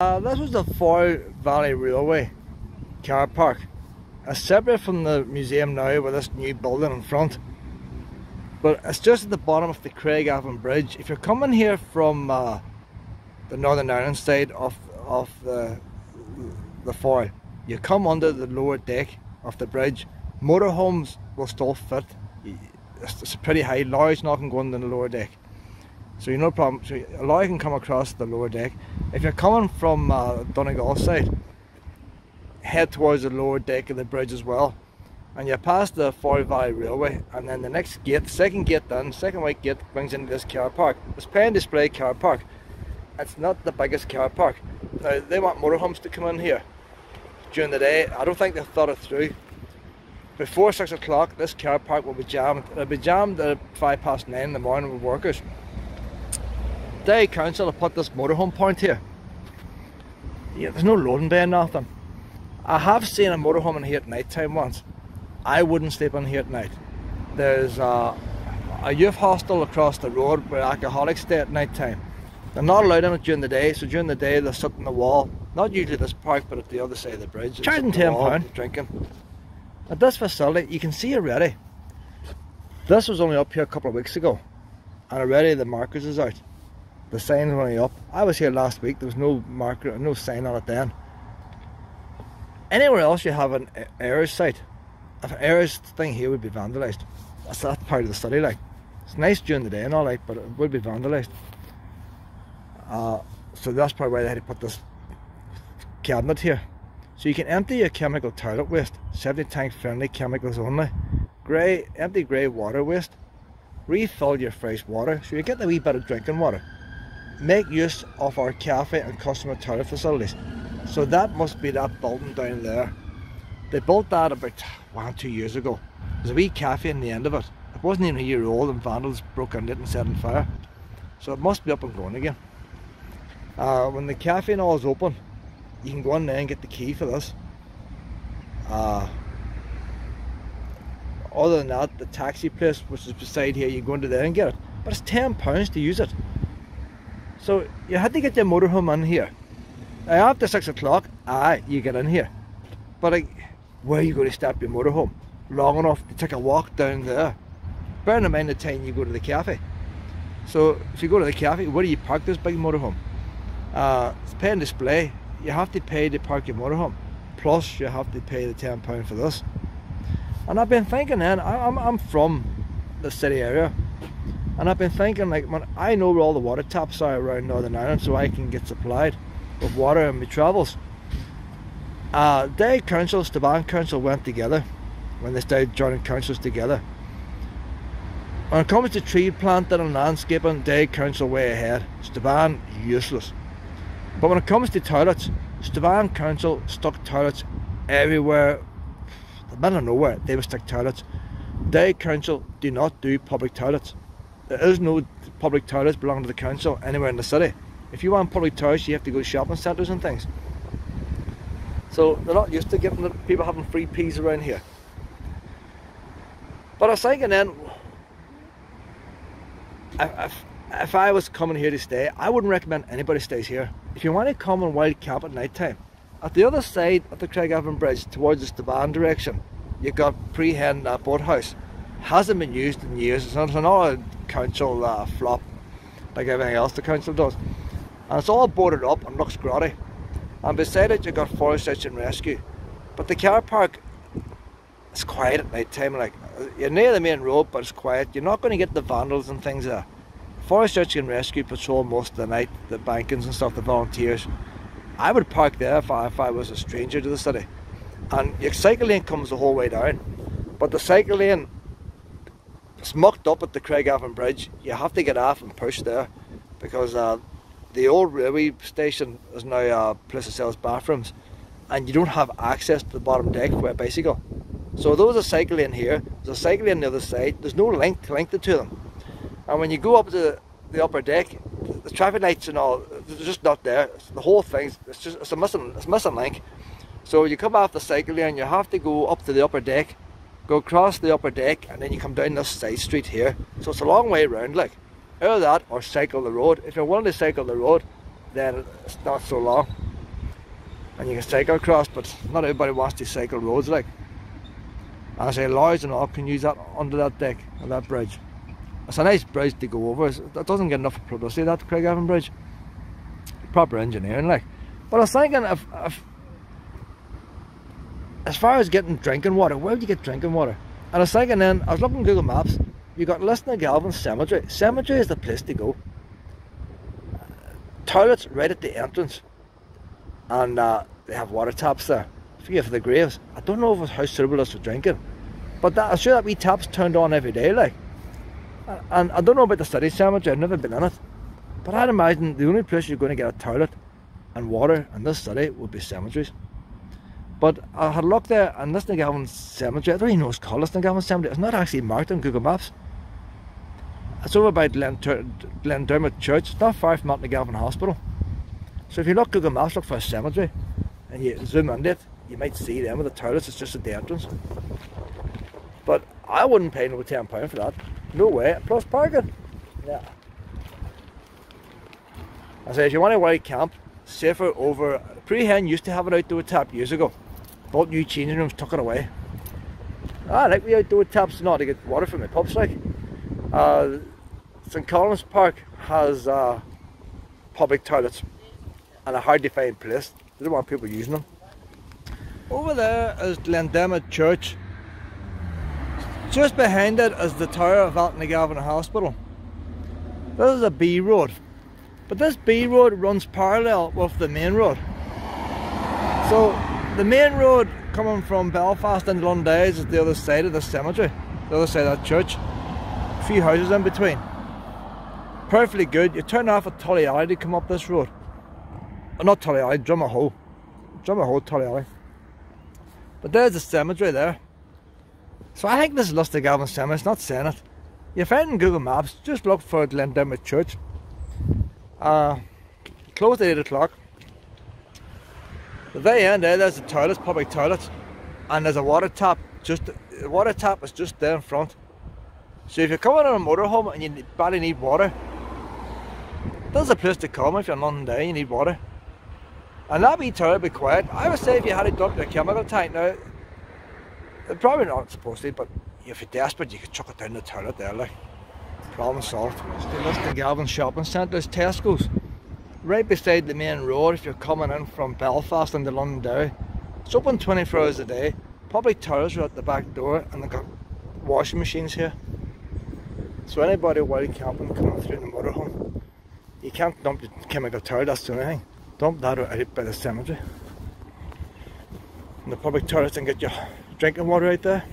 Uh, this was the Foyle Valley Railway car park. It's separate from the museum now with this new building in front. But it's just at the bottom of the Craigavon Bridge. If you're coming here from uh, the Northern Ireland side of, of the, the Foyle, you come under the lower deck of the bridge. Motorhomes will still fit. It's, pretty high. Lorries not going go on the lower deck. So you no problem. So a lorry can come across the lower deck. If you're coming from uh, Donegal side, head towards the lower deck of the bridge as well. And you pass the Foyle Valley Railway, and then the next gate, the second gate down, second white gate brings into this car park. It's and display car park. It's not the biggest car park. Now they want motorhomes to come in here during the day. I don't think they've thought it through. Before six o'clock, this car park will be jammed. It'll be jammed at five past nine in the morning with workers. Derry Council have put this motorhome point here. Yeah, there's no loading bay or nothing. I have seen a motorhome in here at night time once. I wouldn't sleep in here at night. There's a, a youth hostel across the road where alcoholics stay at night time. They're not allowed in it during the day, so during the day they sit on the wall. Not usually this park, but at the other side of the bridge. Charging £10 drinking. At this facility, you can see already. This was only up here a couple of weeks ago, and already the markers is out. The sign's only up. I was here last week. There was no marker, no sign on it then. Anywhere else you have an errors site, an errors thing here would be vandalised. That's that part of the study. Like it's nice during the day and all right, but it would be vandalised. Uh, so that's probably why they had to put this cabinet here. So you can empty your chemical toilet waste, septic tank friendly chemicals only, grey, empty grey water waste, refill your fresh water so you get a wee bit of drinking water make use of our cafe and customer toilet facilities. So that must be that building down there. They built that about one, two years ago. There's a wee cafe in the end of it. It wasn't even a year old and vandals broke into it and set on fire. So it must be up and going again. Uh, when the cafe and all is open, you can go in there and get the key for this. Uh, other than that, the taxi place, which is beside here, you go into there and get it. But it's £10 to use it. So you had to get your motorhome in here. Now after six o'clock, aye, you get in here. But like, where are you going to stop your motorhome? Long enough to take a walk down there. Bearing in mind the time you go to the cafe. So if you go to the cafe, where do you park this big motorhome? Uh, it's pay and display. You have to pay to park your motorhome. Plus you have to pay the £10 for this. And I've been thinking then, I'm, I'm from the city area and I've been thinking, like, man, I know where all the water taps are around Northern Ireland so I can get supplied with water in my travels. Uh, Derry Council, Strabane Council went together when they started joining councils together. When it comes to tree planting and landscaping, Derry Council way ahead. Strabane, useless. But when it comes to toilets, Strabane Council stuck toilets everywhere. The middle of nowhere, they would stick toilets. Derry Council do not do public toilets. There is no public toilets belonging to the council anywhere in the city. If you want public toilets, you have to go to shopping centres and things. So they're not used to getting people having free pees around here. But I was thinking then, if, if I was coming here to stay, I wouldn't recommend anybody stays here. If you want to come and wild camp at night time, at the other side of the Craigavon Bridge, towards the Strabane direction, you've got Prehen uh, Boathouse. Hasn't been used in years. It's not, it's not a council uh, flop like everything else the council does. And it's all boarded up and looks grotty. And beside it, you've got Foyle Search and Rescue. But the car park is quiet at night time. Like you're near the main road, but it's quiet. You're not going to get the vandals and things there. Foyle Search and Rescue patrol most of the night, the bankings and stuff, the volunteers. I would park there if I, if I was a stranger to the city. And your cycle lane comes the whole way down. But the cycle lane it's mucked up at the Craigavon Bridge. You have to get off and push there because uh, the old railway station is now a place that sells bathrooms and you don't have access to the bottom deck for a bicycle. So those are cycling in here, there's a cycle on the other side, there's no link to link the two of them. And when you go up to the, upper deck, the traffic lights and all, they're just not there. The whole thing, it's just it's a missing, it's missing link. So you come off the cycle lane, you have to go up to the upper deck go across the upper deck and then you come down this side street here. So it's a long way around like. Either that or cycle the road. If you're willing to cycle the road, then it's not so long. and you can cycle across, but not everybody wants to cycle roads like. And I say lorries and all can use that under that deck of that bridge. It's a nice bridge to go over. It doesn't get enough publicity that Craigavon Bridge. Proper engineering like. But I was thinking if, if as far as getting drinking water, where do you get drinking water? And I was thinking then, I was looking Google Maps, you got Lisnagelvin Cemetery. Cemetery is the place to go. Toilets right at the entrance. And uh, they have water taps there. Forget for the graves. I don't know if it's how suitable it is for drinking. But that, I'm sure that wee tap's turned on every day, like. And I don't know about the city cemetery, I've never been in it. But I'd imagine the only place you're going to get a toilet and water in this city would be cemeteries. But I had a look there and this Lisnagelvin Cemetery, I don't even know it's called Lisnagelvin Cemetery, it's not actually marked on Google Maps. It's over by Glendermott Church, it's not far from Galvin Hospital. So if you look at Google Maps, look for a cemetery and you zoom into it, you might see them with the toilets, it's just at the entrance. But I wouldn't pay no £10 for that. No way, plus parking. Yeah. I say if you want to white camp, safer over Prehen used to have an outdoor tap years ago. Bought new changing rooms, took it away. I like the outdoor taps not to get water from the pubs like. Uh, St Columb's Park has uh, public toilets and a hard to find place. They don't want people using them. Over there is Glendermott Church. Just behind it is the tower of Altnagelvin Hospital. This is a B road. But this B road runs parallel with the main road. So the main road coming from Belfast and Lundays is the other side of the cemetery, the other side of that church. A few houses in between. Perfectly good. You turn off at Tullyally to come up this road. Oh, not Tullyally, Drumahoe. Drumahoe, Tullyally. But there's the cemetery there. So I think this is Lisnagelvin Cemetery, it's not saying it. You find in Google Maps, just look for Glendermott Church. Uh, closed at 8 o'clock. The very end there, there's the toilets, public toilets, and there's a water tap. Just the water tap is just there in front. So if you're coming on a motorhome and you badly need water, there's a place to come if you're in Day, you need water. And that be terribly quiet. I would say if you had to dump your chemical tank now, probably not supposed to, but if you're desperate, you could chuck it down the toilet there, like. Problem solved. Still the Galvin Shopping Centre, there's Tesco's right beside the main road if you're coming in from Belfast into Londonderry. It's open 24 hours a day. Public toilets are at the back door and they've got washing machines here. So anybody while camping coming through in the motorhome, you can't dump your chemical toilet, that's the only thing. Dump that out by the cemetery. And the public toilets and get your drinking water out there.